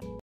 ね。